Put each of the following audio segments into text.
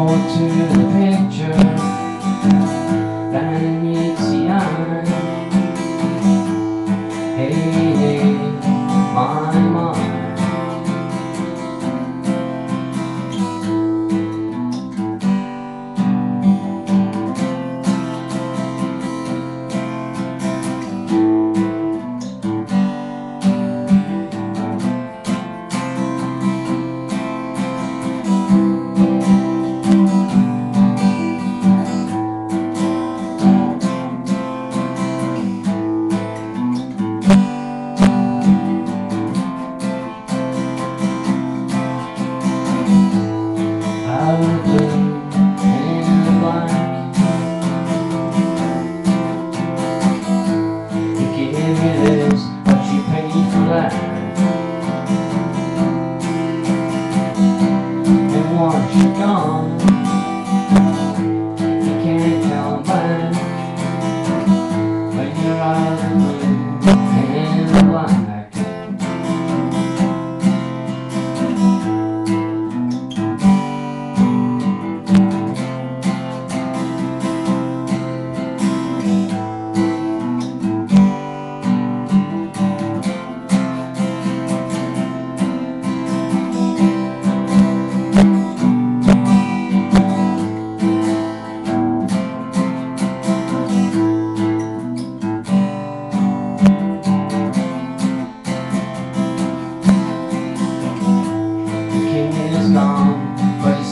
To the picture. I am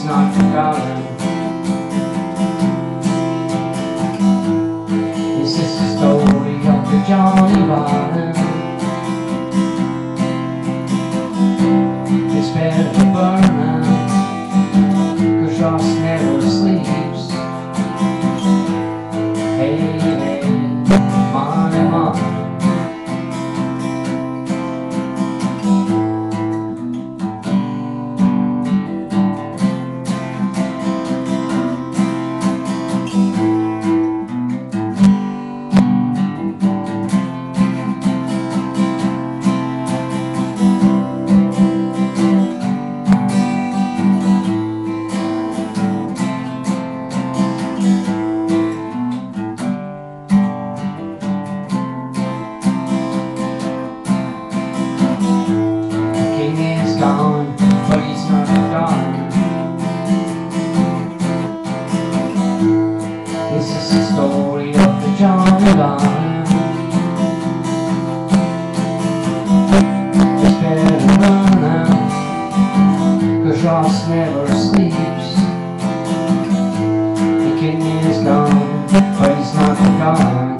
not forgotten Cross never sleeps. The kidney is gone, but he's not forgotten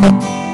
Thank